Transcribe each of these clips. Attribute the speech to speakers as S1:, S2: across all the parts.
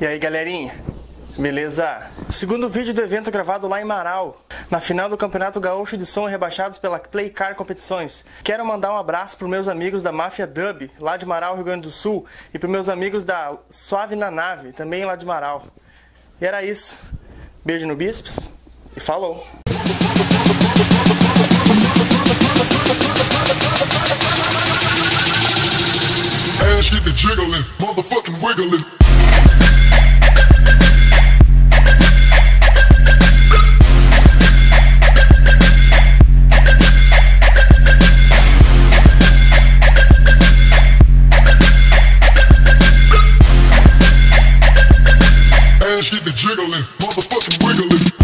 S1: E aí galerinha, beleza? Segundo vídeo do evento gravado lá em Marau, na final do Campeonato Gaúcho de Som rebaixados pela Playcar Competições. Quero mandar um abraço para meus amigos da Máfia Dub, lá de Marau, Rio Grande do Sul, e para meus amigos da Suave na Nave, também lá de Marau. E era isso. Beijo no Bisps e falou!
S2: Ass jiggling, motherfucking wiggling. wiggling, motherfucking wiggling.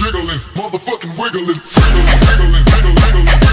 S2: jiggling, motherfucking wiggling, wiggling, wiggling, wiggling.